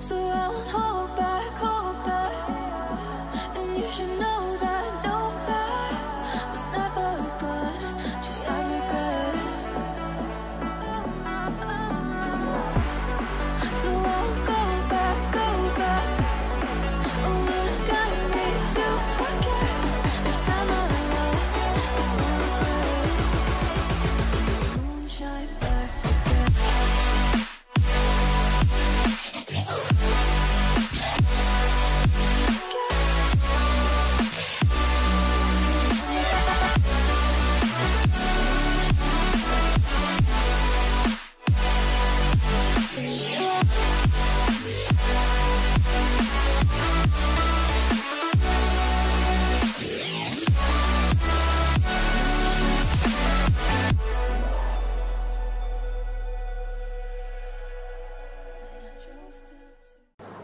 so I won't hold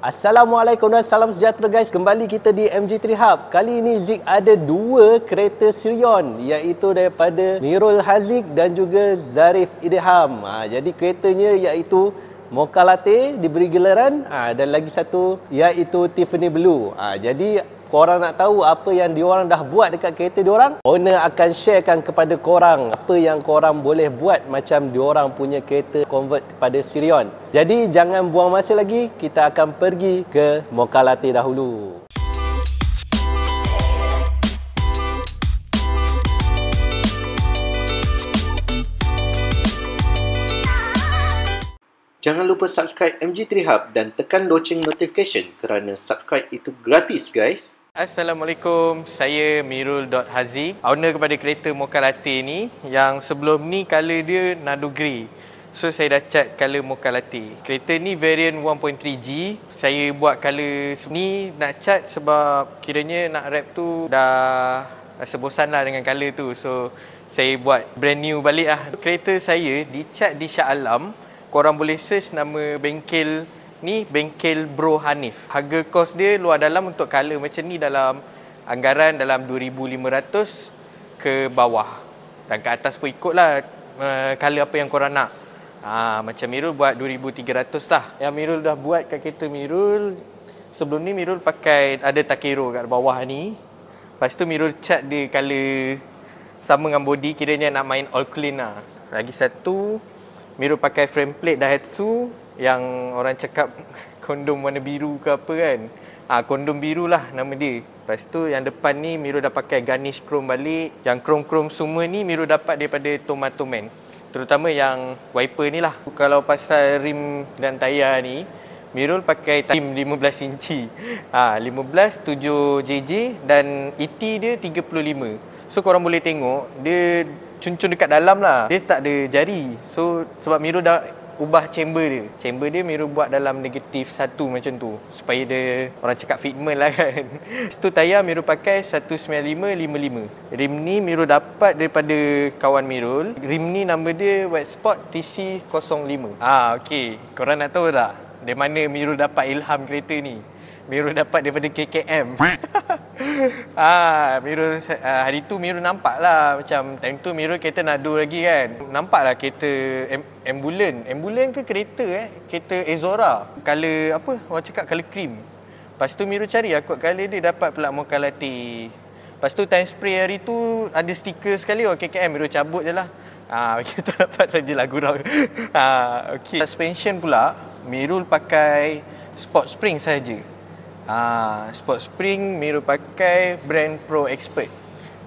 Assalamualaikum dan salam sejahtera guys. Kembali kita di MG3 Hub. Kali ini Zik ada dua kereta Sirion iaitu daripada Mirul Haziq dan juga Zarif Idham. Ha, jadi keretanya iaitu Mocha Latte diberi gelaran ha, dan lagi satu iaitu Tiffany Blue. Ha, jadi korang nak tahu apa yang diorang dah buat dekat kereta diorang, owner akan sharekan kepada korang apa yang korang boleh buat macam diorang punya kereta convert kepada Sirion. Jadi jangan buang masa lagi, kita akan pergi ke Mocha Latte dahulu. Jangan lupa subscribe MG3 Hub dan tekan loceng notification kerana subscribe itu gratis guys. Assalamualaikum, saya Mirul.Hazi Owner kepada kereta Mocha Latte ni Yang sebelum ni colour dia Nado Grey. So saya dah cat colour Mocha Latte Kereta ni variant 1.3G Saya buat colour ni nak cat sebab kiranya nak wrap tu dah rasa bosan lah dengan colour tu. So saya buat brand new balik lah. Kereta saya dicat di Shah Alam. Korang boleh search nama bengkel ni bengkel Bro Hanif. Harga kos dia luar dalam untuk color macam ni dalam anggaran dalam 2500 ke bawah. Dan ke atas pun ikutlah uh, color apa yang korang nak. Ha, macam Mirul buat 2300 lah. Yang Mirul dah buat kat kereta Mirul sebelum ni Mirul pakai ada Takero kat bawah ni. Lepas tu Mirul cat dia color sama dengan body kiranya nak main all clean lah. Lagi satu Mirul pakai frame plate Daihatsu yang orang cakap kondom warna biru ke apa kan. Ah ha, kondom biru lah nama dia. Lepas tu yang depan ni Miro dah pakai garnish chrome balik. Yang chrome-chrome semua ni Miro dapat daripada Tomato Man. Terutama yang wiper ni lah. Kalau pasal rim dan tayar ni, Mirul pakai rim 15 inci. Ha, 15, 7 JJ dan ET dia 35. So korang boleh tengok, dia cuncun dekat dalam lah. Dia tak ada jari. So sebab Mirul dah ubah chamber dia. Chamber dia Miro buat dalam negatif satu macam tu. Supaya dia orang cakap fitment lah kan. Situ tayar Miro pakai 195-55. Rim ni Miro dapat daripada kawan Mirul. Rim ni nama dia White Spot TC05. Ah okey. Korang nak tahu tak? Dari mana Miro dapat ilham kereta ni? Miro dapat daripada KKM. ah, Miro uh, hari tu Miro nampak lah macam time tu Miro kereta nado lagi kan. Nampak lah kereta am- ambulan. Ambulan ke kereta eh? Kereta Ezora. Color apa? Orang cakap color cream. Lepas tu Miro cari lah kot color dia dapat pula Mocha Latte. Lepas tu time spray hari tu ada stiker sekali oh KKM Miro cabut je lah. Ah, kita dapat saja lah gurau. ah, okay. Suspension pula Mirul pakai sport spring saja. Ah, sport spring Miro pakai brand Pro Expert.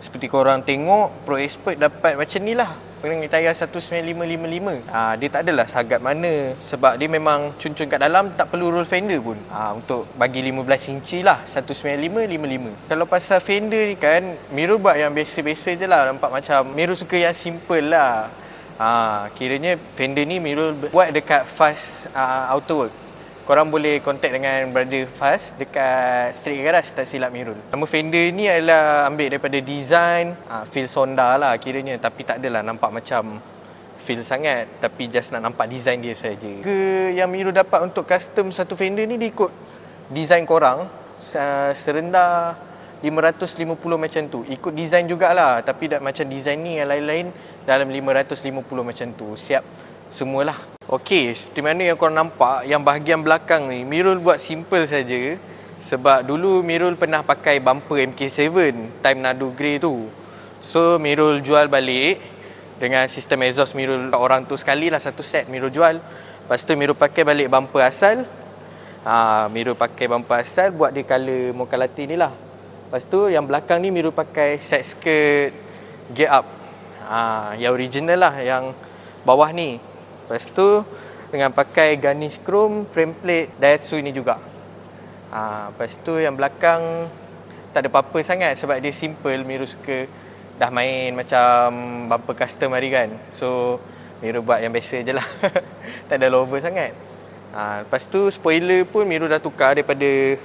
Seperti korang tengok Pro Expert dapat macam ni lah dengan tayar 19555. Ah, dia tak adalah sagat mana sebab dia memang cuncun kat dalam tak perlu roll fender pun. Ah, untuk bagi 15 inci lah 19555. Kalau pasal fender ni kan Miro buat yang biasa-biasa je lah nampak macam Miro suka yang simple lah. Ah, kiranya fender ni Miro buat dekat fast uh, auto work korang boleh contact dengan brother Faz dekat Street Garage tak silap Mirul. Nama Fender ni adalah ambil daripada design uh, feel Sonda lah kiranya tapi tak adalah nampak macam feel sangat tapi just nak nampak design dia saja. Ke yang Mirul dapat untuk custom satu Fender ni dia ikut design korang uh, serendah 550 macam tu. Ikut design jugalah tapi tak macam design ni yang lain-lain dalam 550 macam tu. Siap semualah. Okey, seperti mana yang korang nampak yang bahagian belakang ni Mirul buat simple saja Sebab dulu Mirul pernah pakai bumper MK7 time Nadu Grey tu. So Mirul jual balik dengan sistem exhaust Mirul orang tu sekali lah satu set Mirul jual. Lepas tu Mirul pakai balik bumper asal. Ha, Mirul pakai bumper asal buat dia color Mokalati ni lah. Lepas tu yang belakang ni Mirul pakai side skirt gear up. Ha, yang original lah yang bawah ni. Lepas tu dengan pakai garnish chrome frame plate Daihatsu ni juga. Ha, lepas tu yang belakang tak ada apa-apa sangat sebab dia simple Miru suka dah main macam bumper custom hari kan. So Miru buat yang biasa je lah. tak ada lover sangat. Ha, lepas tu spoiler pun Miru dah tukar daripada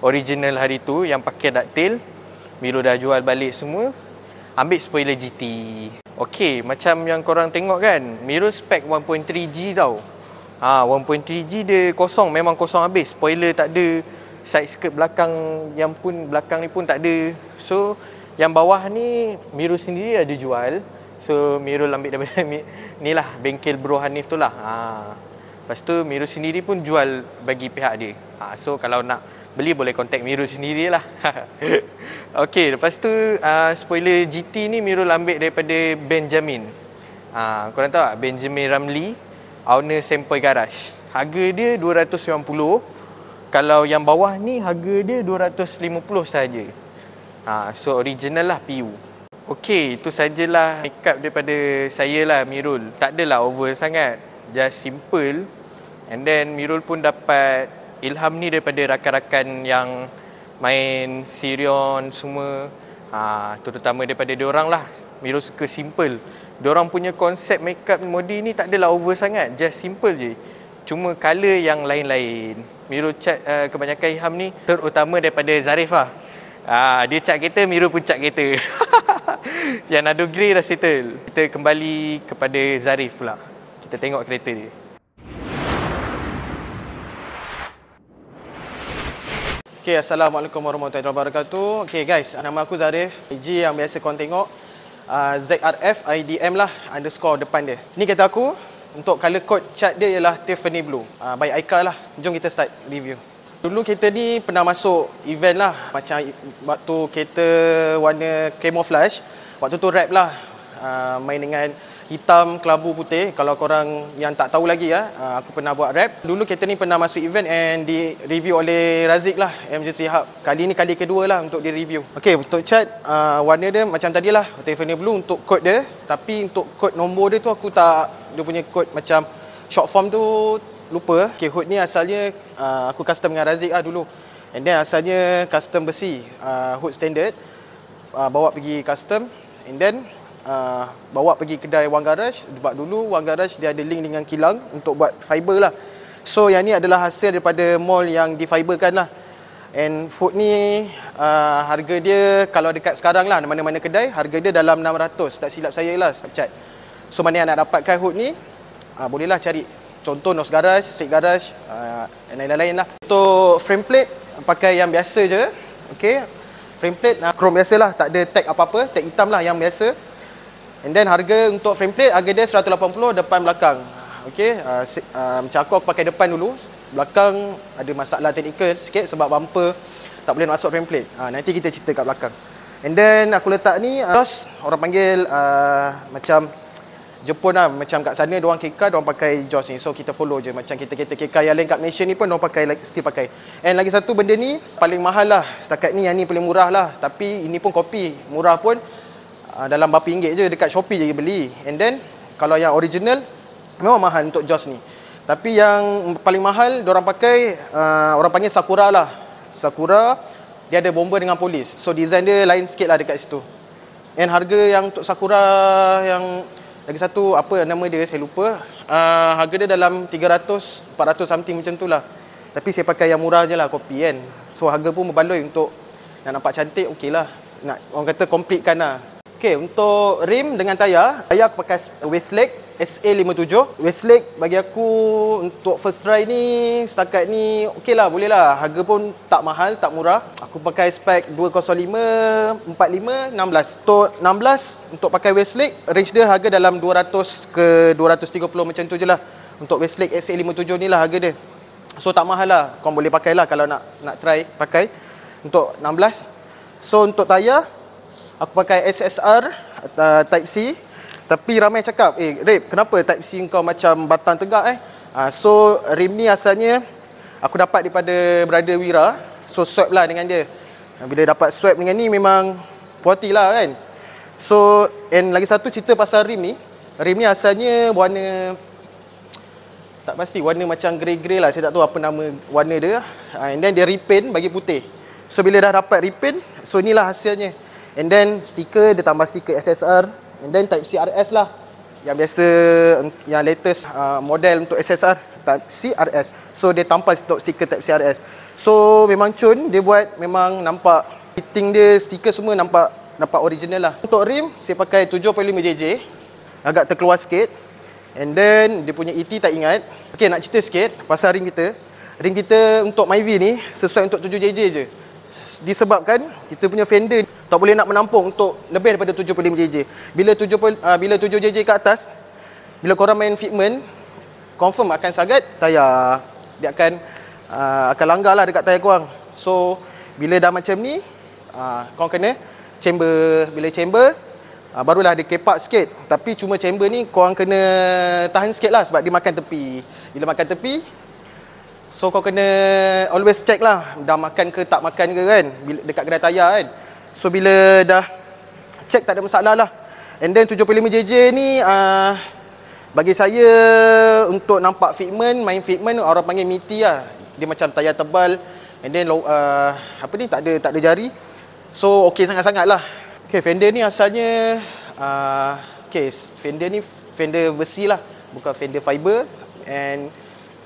original hari tu yang pakai ducktail. Miru dah jual balik semua. Ambil spoiler GT. Okay, macam yang korang tengok kan. Miru spec 1.3G tau. Ha, 1.3G dia kosong, memang kosong habis. Spoiler tak ada, side skirt belakang yang pun belakang ni pun tak ada. So, yang bawah ni Miru sendiri ada jual. So, Miru ambil daripada ni lah, bengkel Bro Hanif tu lah. Ha. Lepas tu, Miru sendiri pun jual bagi pihak dia. Ha, so, kalau nak beli boleh contact Miru sendiri lah. okay, lepas tu uh, spoiler GT ni Miru ambil daripada Benjamin. Ha, korang tahu tak? Benjamin Ramli owner Sempoi Garage. Harga dia 290. Kalau yang bawah ni harga dia 250 saja. Ha, so original lah PU. Okey, itu sajalah makeup daripada saya lah Mirul. Tak adalah over sangat. Just simple. And then Mirul pun dapat ilham ni daripada rakan-rakan yang main Sirion semua. Ha, terutama daripada dia orang lah. Mirul suka simple. Diorang punya konsep makeup modi ni tak adalah over sangat. Just simple je. Cuma colour yang lain-lain. Miru cat uh, kebanyakan Ilham ni terutama daripada Zarif lah. Ah, dia cat kereta, Miru pun cat kereta. yang Nado Grey dah settle. Kita kembali kepada Zarif pula. Kita tengok kereta dia. Okay, Assalamualaikum warahmatullahi wabarakatuh. Okay guys, nama aku Zarif. IG yang biasa korang tengok uh, ZRF IDM lah underscore depan dia. Ni kereta aku untuk color code cat dia ialah Tiffany Blue. Uh, by Aika lah. Jom kita start review. Dulu kereta ni pernah masuk event lah macam waktu kereta warna camouflage. Waktu tu rap lah uh, main dengan hitam kelabu putih. Kalau korang yang tak tahu lagi ya uh, aku pernah buat rap. Dulu kereta ni pernah masuk event and di review oleh Razik lah MJ3 Hub. Kali ni kali kedua lah untuk di review ok untuk cat uh, warna dia macam tadi lah. Tiffany Blue untuk kod dia. Tapi untuk kod nombor dia tu aku tak dia punya kod macam short form tu lupa. Ok hood ni asalnya uh, aku custom dengan Razik lah dulu. And then asalnya custom besi uh, hood standard. Uh, bawa pergi custom. And then uh, bawa pergi kedai Wang Garage. Sebab dulu Wang Garage dia ada link dengan kilang untuk buat fiber lah. So yang ni adalah hasil daripada mall yang difiberkan lah. And food ni uh, harga dia kalau dekat sekarang lah mana-mana kedai harga dia dalam 600 tak silap saya lah Snapchat. So mana yang nak dapatkan hood ni? Uh, bolehlah cari. Contoh Nos Garage, Street Garage uh, dan lain-lain lah. Untuk frame plate pakai yang biasa je. Okay frame plate uh, chrome biasa lah. Tak ada tag apa-apa tag hitam lah yang biasa And then harga untuk frame plate harga dia 180 depan belakang. Okey, uh, uh, macam aku aku pakai depan dulu. Belakang ada masalah teknikal sikit sebab bumper tak boleh masuk frame plate. Uh, nanti kita cerita kat belakang. And then aku letak ni uh, orang panggil uh, macam Jepun lah macam kat sana dia orang KK dia orang pakai JOS ni so kita follow je macam kita kereta KK yang lain kat Malaysia ni pun dia orang pakai like, still pakai and lagi satu benda ni paling mahal lah setakat ni yang ni paling murah lah tapi ini pun kopi murah pun uh, dalam berapa ringgit je dekat Shopee je beli. And then kalau yang original memang mahal untuk Joss ni. Tapi yang paling mahal orang pakai uh, orang panggil Sakura lah. Sakura dia ada bomber dengan polis. So design dia lain sikit lah dekat situ. And harga yang untuk Sakura yang lagi satu apa nama dia saya lupa. Uh, harga dia dalam 300 400 something macam tu lah. Tapi saya pakai yang murah je lah kopi kan. So harga pun berbaloi untuk nak nampak cantik okey lah. Nak orang kata complete lah. Okey, untuk rim dengan tayar, tayar aku pakai Westlake SA57. Westlake bagi aku untuk first try ni setakat ni okey lah, boleh lah. Harga pun tak mahal, tak murah. Aku pakai spek 205, 45, 16. Untuk 16, untuk pakai Westlake, range dia harga dalam 200 ke 230 macam tu je lah. Untuk Westlake SA57 ni lah harga dia. So tak mahal lah. Kau boleh pakai lah kalau nak nak try pakai untuk 16. So untuk tayar aku pakai SSR uh, Type C. Tapi ramai cakap, "Eh, Rip, kenapa Type C kau macam batang tegak eh?" Uh, so rim ni asalnya aku dapat daripada brother Wira. So swap lah dengan dia. Uh, Bila dapat swap dengan ni memang puas hati lah kan. So and lagi satu cerita pasal rim ni. Rim ni asalnya warna tak pasti warna macam grey-grey lah saya tak tahu apa nama warna dia uh, and then dia repaint bagi putih so bila dah dapat repaint so inilah hasilnya and then stiker dia tambah stiker SSR and then type CRS lah. Yang biasa yang latest uh, model untuk SSR type CRS so dia tampal untuk stiker type CRS so memang cun dia buat memang nampak fitting dia stiker semua nampak nampak original lah. Untuk rim saya pakai 7.5JJ agak terkeluar sikit. And then dia punya ET tak ingat. Okey nak cerita sikit pasal ring kita. Ring kita untuk Myvi ni sesuai untuk 7JJ je. Disebabkan kita punya fender tak boleh nak menampung untuk lebih daripada 75JJ. Bila 7 uh, bila 7JJ ke atas, bila korang main fitment, confirm akan sangat tayar. Dia akan uh, akan langgar lah dekat tayar korang. So bila dah macam ni, uh, korang kena chamber. Bila chamber, Ha, barulah dia kepak sikit. Tapi cuma chamber ni korang kena tahan sikit lah sebab dia makan tepi. Bila makan tepi, so kau kena always check lah dah makan ke tak makan ke kan bila, dekat kedai tayar kan. So bila dah check tak ada masalah lah. And then 75JJ ni uh, bagi saya untuk nampak fitment, main fitment orang panggil meaty lah. Dia macam tayar tebal and then uh, apa ni tak ada tak ada jari. So okey sangat-sangat lah. Okay, fender ni asalnya uh, okay, fender ni fender besi lah, bukan fender fiber and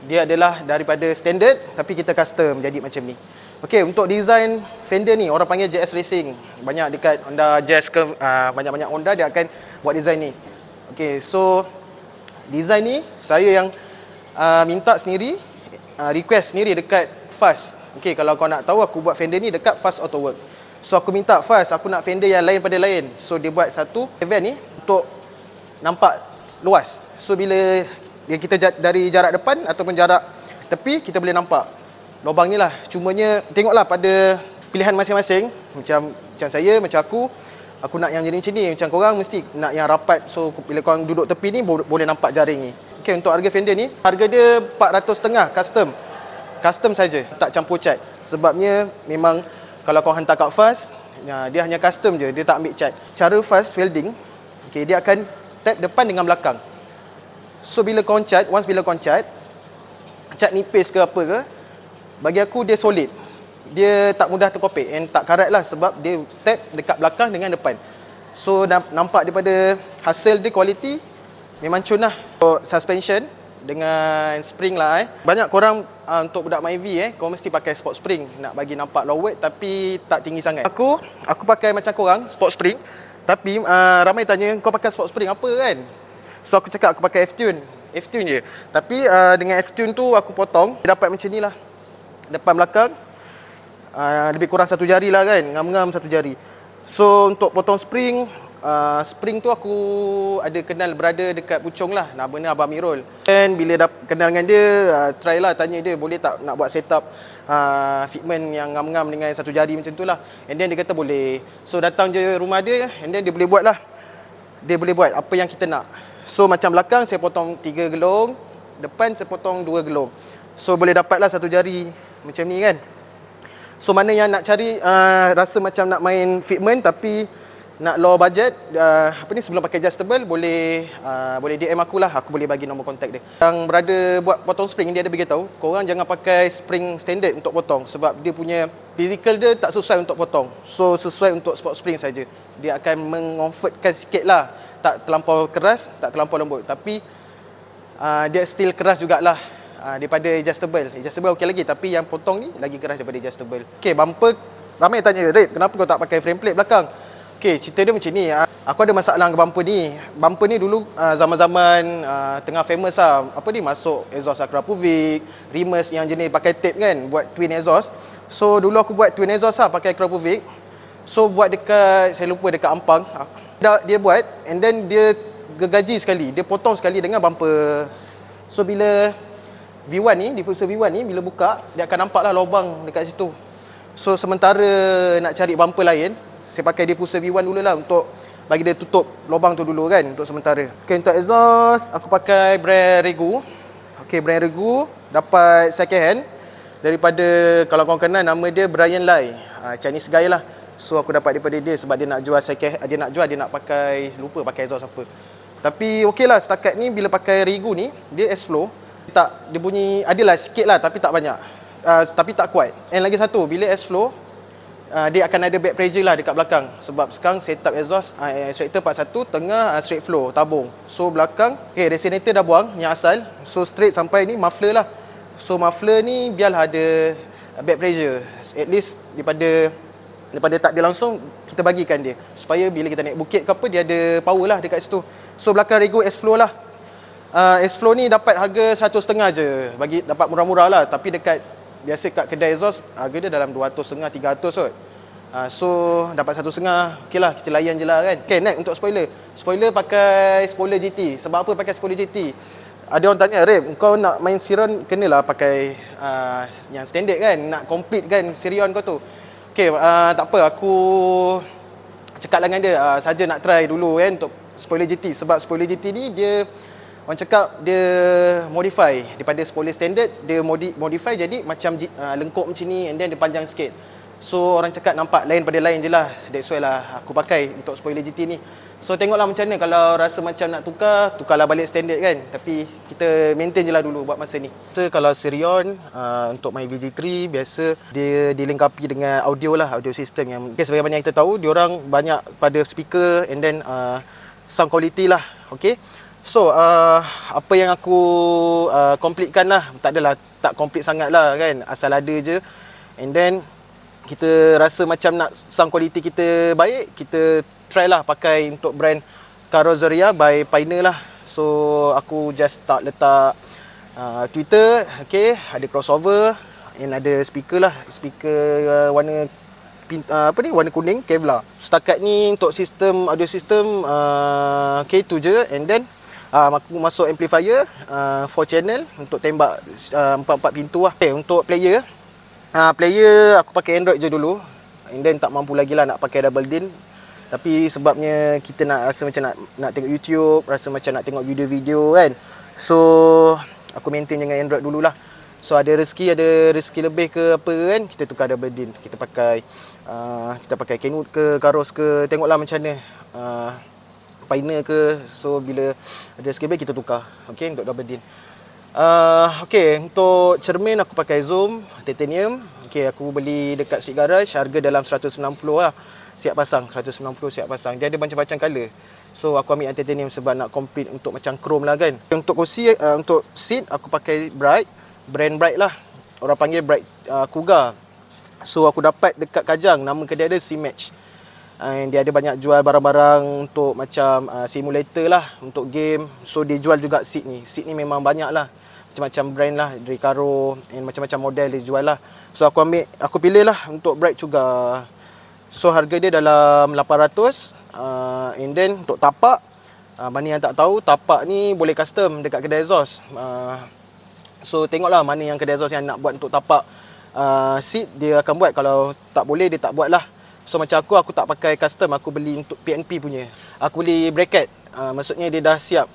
dia adalah daripada standard tapi kita custom jadi macam ni. Okay, untuk design fender ni orang panggil JS Racing. Banyak dekat Honda Jazz ke uh, banyak-banyak Honda dia akan buat design ni. Okay, so design ni saya yang uh, minta sendiri, uh, request sendiri dekat Fast. Okay, kalau kau nak tahu aku buat fender ni dekat Fast Auto Work. So aku minta fast, aku nak fender yang lain pada lain. So dia buat satu event ni untuk nampak luas. So bila kita dari jarak depan ataupun jarak tepi kita boleh nampak lubang ni lah. Cumanya tengoklah pada pilihan masing-masing. Macam macam saya, macam aku, aku nak yang jenis macam ni. Macam korang mesti nak yang rapat. So bila korang duduk tepi ni boleh nampak jaring ni. Okay, untuk harga fender ni, harga dia 400.5 custom. Custom saja, tak campur cat. Sebabnya memang kalau kau hantar kat fast, ya, dia hanya custom je, dia tak ambil cat. Cara fast welding, okay, dia akan tap depan dengan belakang. So bila kau cat, once bila kau cat, cat nipis ke apa ke, bagi aku dia solid. Dia tak mudah terkopek and tak karat lah sebab dia tap dekat belakang dengan depan. So nampak daripada hasil dia quality memang cun lah. So, suspension dengan spring lah eh. Banyak korang uh, untuk budak Myvi eh, kau mesti pakai sport spring nak bagi nampak low weight tapi tak tinggi sangat. Aku aku pakai macam korang sport spring tapi uh, ramai tanya kau pakai sport spring apa kan? So aku cakap aku pakai F-tune. F-tune je. Tapi uh, dengan F-tune tu aku potong dapat macam ni lah. Depan belakang. Uh, lebih kurang satu jari lah kan. Ngam-ngam satu jari. So untuk potong spring uh, spring tu aku ada kenal brother dekat Puchong lah. Nama dia Abang Mirul and bila dah kenal dengan dia uh, try lah tanya dia boleh tak nak buat setup uh, fitment yang ngam-ngam dengan satu jari macam tu lah? And then dia kata boleh. So datang je rumah dia and then dia boleh buat lah. Dia boleh buat apa yang kita nak. So macam belakang saya potong tiga gelong depan saya potong dua gelong so boleh dapat lah satu jari macam ni kan? So mana yang nak cari uh, rasa macam nak main fitment tapi nak low budget uh, apa ni sebelum pakai adjustable boleh uh, boleh DM aku lah. Aku boleh bagi nombor kontak dia. Yang berada buat potong spring dia ada beritahu korang jangan pakai spring standard untuk potong sebab dia punya physical dia tak sesuai untuk potong. So sesuai untuk sport spring saja. Dia akan mengomfortkan sikit lah. Tak terlampau keras tak terlampau lembut. Tapi uh, dia still keras jugalah uh, daripada adjustable adjustable okey lagi tapi yang potong ni lagi keras daripada adjustable okey bumper ramai tanya Red kenapa kau tak pakai frame plate belakang Okey, cerita dia macam ni. Ah, aku ada masalah dengan bumper ni. Bumper ni dulu uh, zaman-zaman tengah famous lah. Apa ni masuk exhaust Akrapovic, Rimas yang jenis pakai tape kan buat twin exhaust. So dulu aku buat twin exhaust lah pakai Akrapovic. So buat dekat saya lupa dekat Ampang. Dia, dia buat and then dia gegaji sekali. Dia potong sekali dengan bumper. So bila V1 ni, diffuser V1 ni bila buka dia akan nampak lah lubang dekat situ. So sementara nak cari bumper lain, saya pakai diffuser V1 dulu lah untuk bagi dia tutup lubang tu dulu kan untuk sementara. Okay, untuk exhaust aku pakai brand Regu. Okay, brand Regu dapat second hand daripada kalau kau kenal nama dia Brian Lai. Uh, Chinese guy lah. So aku dapat daripada dia sebab dia nak jual second dia nak jual dia nak pakai lupa pakai exhaust apa. Tapi okey lah setakat ni bila pakai Regu ni dia S-Flow tak dia bunyi adalah sikit lah tapi tak banyak. Uh, tapi tak kuat. And lagi satu bila S-Flow uh, dia akan ada back pressure lah dekat belakang. Sebab sekarang setup exhaust uh, extractor part 1 tengah uh, straight flow tabung. So belakang okay, resonator dah buang yang asal. So straight sampai ni muffler lah. So muffler ni biarlah ada back pressure. At least daripada daripada tak ada langsung kita bagikan dia. Supaya bila kita naik bukit ke apa dia ada power lah dekat situ. So belakang Rego S-Flow lah uh, S-Flow ni dapat harga 100.5 je. Bagi dapat murah-murah lah. Tapi dekat biasa kat kedai exhaust harga dia dalam 200 setengah 300 kot. Uh, so dapat satu setengah. Okey lah kita layan je lah kan. Okay next untuk spoiler. Spoiler pakai spoiler GT sebab apa pakai spoiler GT ada orang tanya Rip kau nak main Sirion kenalah pakai uh, yang standard kan. Nak complete kan Sirion kau tu. Okay uh, tak apa. Aku cakap lah dengan dia. Uh, saja nak try dulu kan untuk spoiler GT sebab spoiler GT ni dia orang cakap dia modify daripada spoiler standard dia modi, modify jadi macam uh, lengkuk macam ni and then dia panjang sikit. So orang cakap nampak lain pada lain je lah. That's why lah aku pakai untuk spoiler GT ni. So tengoklah macam mana kalau rasa macam nak tukar tukarlah balik standard kan. Tapi kita maintain je lah dulu buat masa ni. So, kalau Sirion uh, untuk my VG3 biasa dia dilengkapi dengan audio lah audio system yang okay, sebagaimana kita tahu diorang banyak pada speaker and then uh, sound quality lah okay So uh, apa yang aku uh, completekan lah. Tak adalah tak complete sangat lah kan. Asal ada je. And then kita rasa macam nak sound quality kita baik Kita try lah pakai untuk brand Carrozzeria by Pioneer lah. So aku just tak letak uh, Twitter Okay. Ada crossover And ada speaker lah. Speaker uh, warna uh, apa ni? Warna kuning Kevlar. Setakat ni untuk sistem audio sistem uh, K2 je. And then uh, aku masuk amplifier uh, 4 channel untuk tembak uh, 4-4 pintu lah. Okay, untuk player uh, player aku pakai Android je dulu and then tak mampu lagi lah nak pakai double din tapi sebabnya kita nak rasa macam nak nak tengok YouTube, rasa macam nak tengok video-video kan. So aku maintain dengan Android dululah. So ada rezeki ada rezeki lebih ke apa kan kita tukar double din. Kita pakai uh, kita pakai Kenwood ke Karos ke tengoklah macam mana. Uh, Pioneer ke so bila ada skibel kita tukar. Okey untuk din. Uh, okey untuk cermin aku pakai zoom titanium. Okey aku beli dekat Street Garage harga dalam 190 lah. Siap pasang 190 siap pasang. Dia ada macam-macam color so aku ambil yang titanium sebab nak complete untuk macam chrome lah kan. Untuk kursi uh, untuk seat aku pakai bright brand bright lah. Orang panggil bright uh, Kuga so aku dapat dekat Kajang nama kedai dia C-Match And dia ada banyak jual barang-barang untuk macam uh, simulator lah untuk game. So dia jual juga seat ni. Seat ni memang banyak lah. Macam-macam brand lah. Recaro and macam-macam model dia jual lah. So aku ambil, aku pilih lah untuk Bright juga. So harga dia dalam 800. Uh, and then untuk tapak. Uh, mana yang tak tahu, tapak ni boleh custom dekat kedai exhaust. Uh, so tengoklah mana yang kedai exhaust yang nak buat untuk tapak uh, seat. Dia akan buat. Kalau tak boleh, dia tak buat lah. So macam aku, aku tak pakai custom, aku beli untuk PNP punya. Aku beli bracket, uh, maksudnya dia dah siap.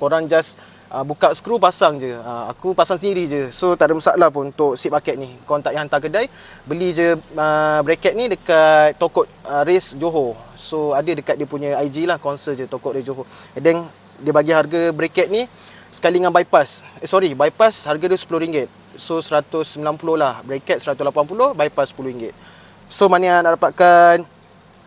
Korang just uh, buka skru, pasang je. Uh, aku pasang sendiri je. So tak ada masalah pun untuk seat bucket ni. Korang tak payah hantar kedai, beli je uh, bracket ni dekat toko uh, Race Johor. So ada dekat dia punya IG lah, konser je toko dia Johor. And then dia bagi harga bracket ni sekali dengan bypass. Eh sorry, bypass harga dia RM10. So 190 lah. Bracket 180, bypass RM10. So mana nak dapatkan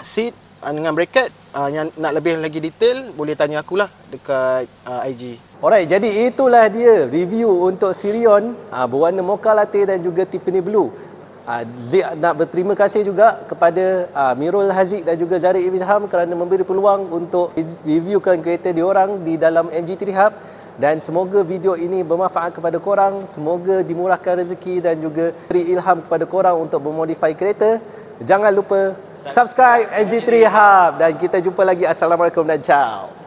seat uh, dengan bracket uh, yang nak lebih lagi detail boleh tanya aku lah dekat uh, IG. Alright, jadi itulah dia review untuk Sirion uh, berwarna mocha latte dan juga Tiffany blue. Uh, Zik nak berterima kasih juga kepada uh, Mirul Haziq dan juga Zarid Ibn Ham kerana memberi peluang untuk reviewkan kereta diorang di dalam MG3 Hub dan semoga video ini bermanfaat kepada korang semoga dimurahkan rezeki dan juga beri ilham kepada korang untuk bermodifai kereta. Jangan lupa subscribe NG3 Hub. Dan kita jumpa lagi. Assalamualaikum dan ciao